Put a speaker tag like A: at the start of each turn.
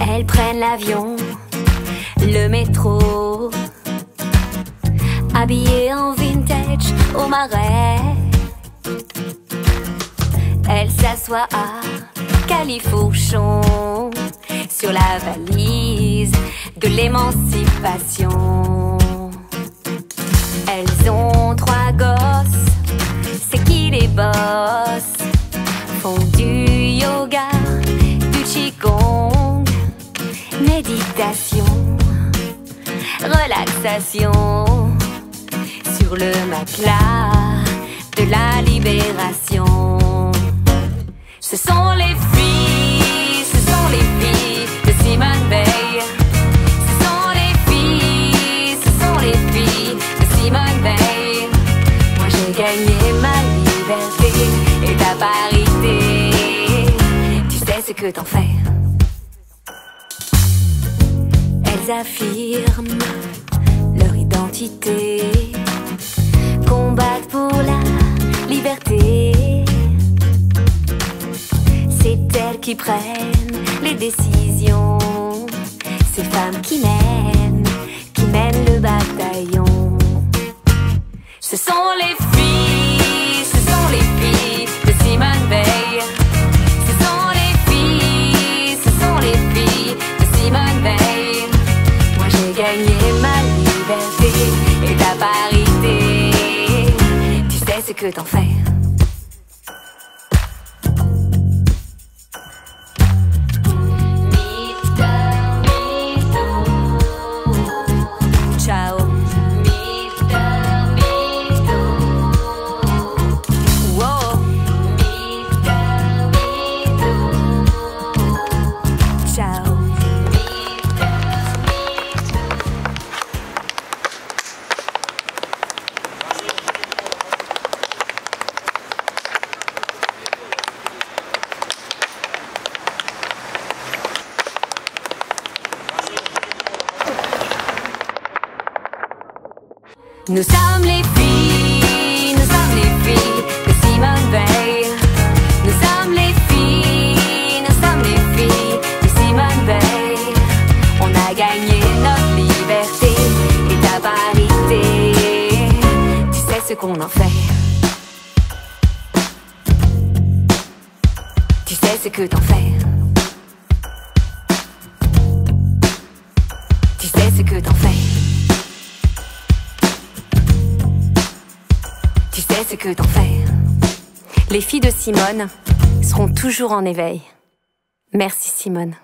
A: Elles prennent l'avion, le métro, habillées en vintage au marais. Elles s'assoient à Califourchon sur la valise de l'émancipation. Elles ont trois gosses, c'est qui les boss? Font du yoga, du qigong, méditation, relaxation sur le matelas de la libération. Ce sont les filles, ce sont les filles de Simone Veil. Ce sont les filles, ce sont les filles de Simone Veil. Moi j'ai gagné ma liberté et ta parité. Tu sais ce que t'en fais. Elles affirment leur identité, combattent pour la liberté. C'est elles qui prennent les décisions, ces femmes qui mènent, Gagné ma liberté et ta parité. Tu sais ce que t'en fais. Nous sommes les filles, nous sommes les filles de Simone Veil. Nous sommes les filles, nous sommes les filles de Simone Veil. On a gagné notre liberté et ta parité. Tu sais ce qu'on en fait. Tu sais ce que t'en fais. Tu sais ce que t'en fais. Tu sais ce que t'en fais. Les filles de Simone seront toujours en éveil. Merci Simone.